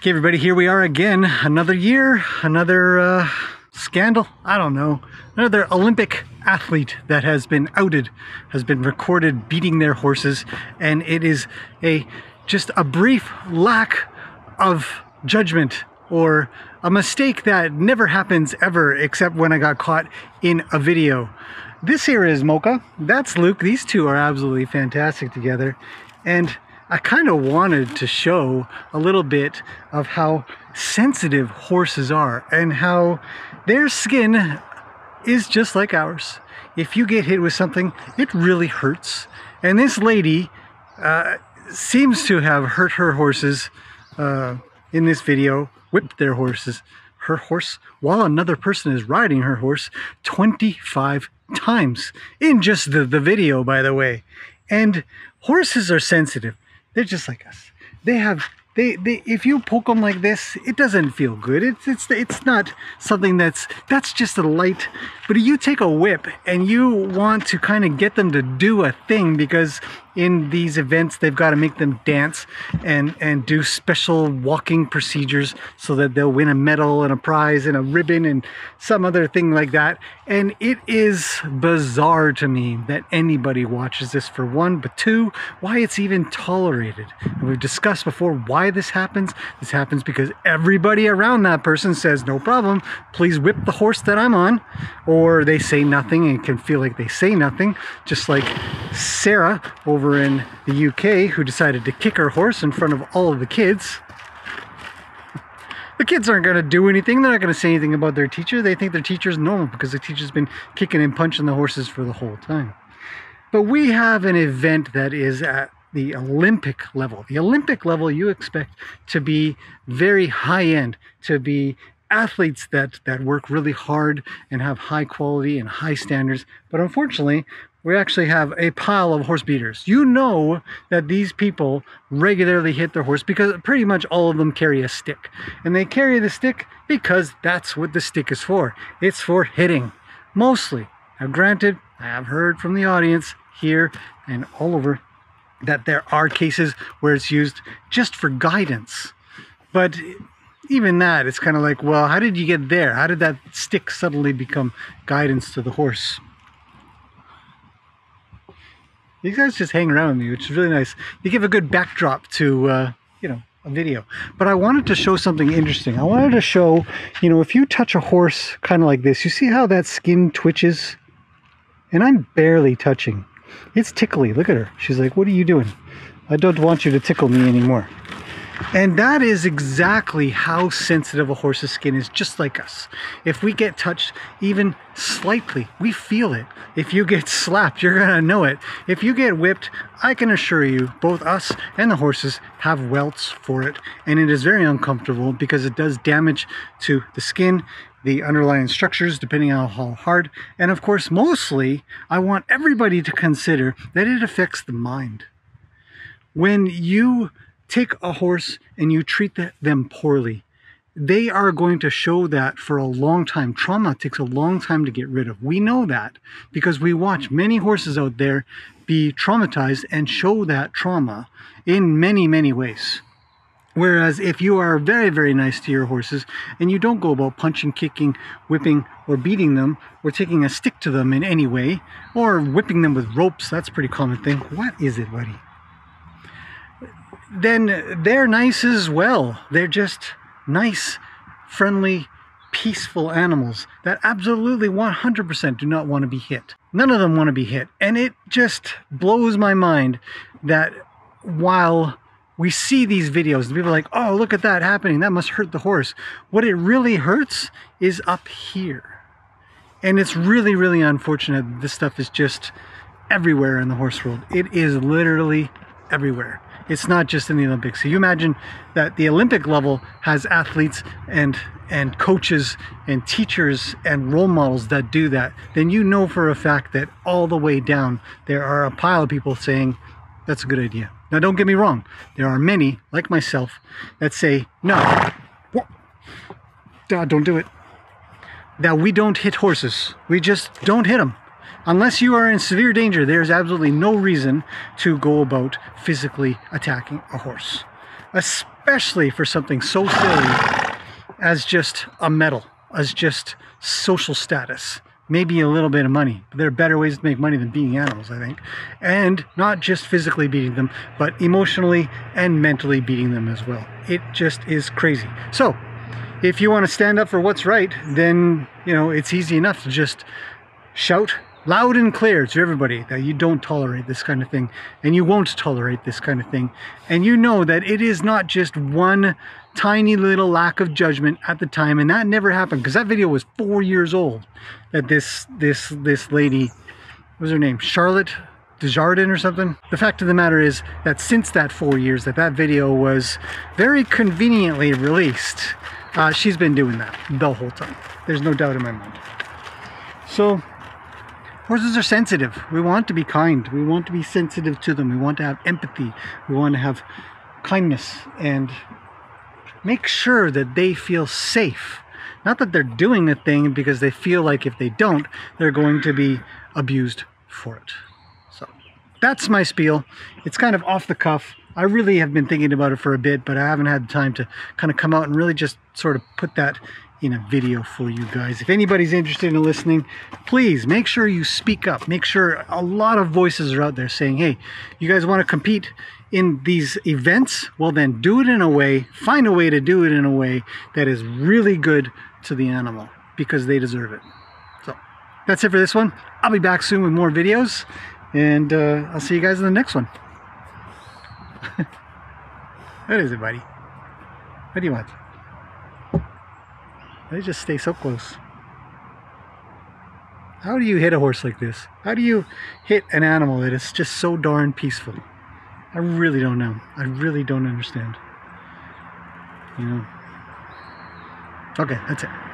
Okay, everybody, here we are again. Another year, another uh, scandal. I don't know. Another Olympic athlete that has been outed, has been recorded beating their horses, and it is a just a brief lack of judgment or a mistake that never happens ever except when I got caught in a video. This here is Mocha. That's Luke. These two are absolutely fantastic together. And I kind of wanted to show a little bit of how sensitive horses are and how their skin is just like ours. If you get hit with something, it really hurts. And this lady uh, seems to have hurt her horses uh, in this video, whipped their horses, her horse, while another person is riding her horse 25 times in just the, the video, by the way. And horses are sensitive. They're just like us. They have they, they if you poke them like this, it doesn't feel good. It's it's it's not something that's that's just a light. But if you take a whip and you want to kind of get them to do a thing because in these events they've got to make them dance and and do special walking procedures so that they'll win a medal and a prize and a ribbon and some other thing like that. And it is bizarre to me that anybody watches this for one but two why it's even tolerated. And we've discussed before why this happens. This happens because everybody around that person says no problem please whip the horse that i'm on or they say nothing and can feel like they say nothing just like sarah over in the UK who decided to kick her horse in front of all of the kids. The kids aren't going to do anything. They're not going to say anything about their teacher. They think their teacher's normal because the teacher's been kicking and punching the horses for the whole time. But we have an event that is at the Olympic level. The Olympic level you expect to be very high end, to be athletes that that work really hard and have high quality and high standards. But unfortunately, we actually have a pile of horse beaters. You know that these people regularly hit their horse because pretty much all of them carry a stick. And they carry the stick because that's what the stick is for. It's for hitting, mostly. Now granted, I have heard from the audience here and all over that there are cases where it's used just for guidance. But even that, it's kind of like, well, how did you get there? How did that stick suddenly become guidance to the horse? These guys just hang around with me, which is really nice. They give a good backdrop to, uh, you know, a video. But I wanted to show something interesting. I wanted to show, you know, if you touch a horse kind of like this, you see how that skin twitches? And I'm barely touching. It's tickly. Look at her. She's like, what are you doing? I don't want you to tickle me anymore. And that is exactly how sensitive a horse's skin is, just like us. If we get touched even slightly, we feel it. If you get slapped, you're gonna know it. If you get whipped, I can assure you, both us and the horses have welts for it. And it is very uncomfortable because it does damage to the skin, the underlying structures, depending on how hard. And of course, mostly, I want everybody to consider that it affects the mind. When you take a horse and you treat them poorly, they are going to show that for a long time. Trauma takes a long time to get rid of. We know that because we watch many horses out there be traumatized and show that trauma in many, many ways. Whereas if you are very, very nice to your horses and you don't go about punching, kicking, whipping, or beating them, or taking a stick to them in any way, or whipping them with ropes, that's a pretty common thing. What is it, buddy? then they're nice as well. They're just nice, friendly, peaceful animals that absolutely 100% do not want to be hit. None of them want to be hit. And it just blows my mind that while we see these videos and people are like, oh, look at that happening. That must hurt the horse. What it really hurts is up here. And it's really, really unfortunate this stuff is just everywhere in the horse world. It is literally everywhere. It's not just in the Olympics. So you imagine that the Olympic level has athletes and and coaches and teachers and role models that do that, then you know for a fact that all the way down there are a pile of people saying that's a good idea. Now don't get me wrong. There are many, like myself, that say, no, don't do it. That we don't hit horses. We just don't hit them. Unless you are in severe danger, there's absolutely no reason to go about physically attacking a horse. Especially especially for something so silly as just a medal, as just social status. Maybe a little bit of money. But there are better ways to make money than beating animals, I think. And not just physically beating them, but emotionally and mentally beating them as well. It just is crazy. So, if you want to stand up for what's right, then, you know, it's easy enough to just shout loud and clear to everybody that you don't tolerate this kind of thing and you won't tolerate this kind of thing. And you know that it is not just one tiny little lack of judgment at the time and that never happened because that video was four years old that this this this lady what was her name charlotte Dujardin or something? The fact of the matter is that since that four years that that video was very conveniently released uh, she's been doing that the whole time. There's no doubt in my mind. So Horses are sensitive. We want to be kind. We want to be sensitive to them. We want to have empathy. We want to have kindness and make sure that they feel safe. Not that they're doing a thing because they feel like if they don't, they're going to be abused for it. So that's my spiel. It's kind of off the cuff. I really have been thinking about it for a bit, but I haven't had time to kind of come out and really just sort of put that in a video for you guys. If anybody's interested in listening, please make sure you speak up. Make sure a lot of voices are out there saying, hey, you guys want to compete in these events? Well, then do it in a way, find a way to do it in a way that is really good to the animal because they deserve it. So that's it for this one. I'll be back soon with more videos and uh, I'll see you guys in the next one. what is it, buddy? What do you want? They just stay so close. How do you hit a horse like this? How do you hit an animal that is just so darn peaceful? I really don't know. I really don't understand. You know. Okay, that's it.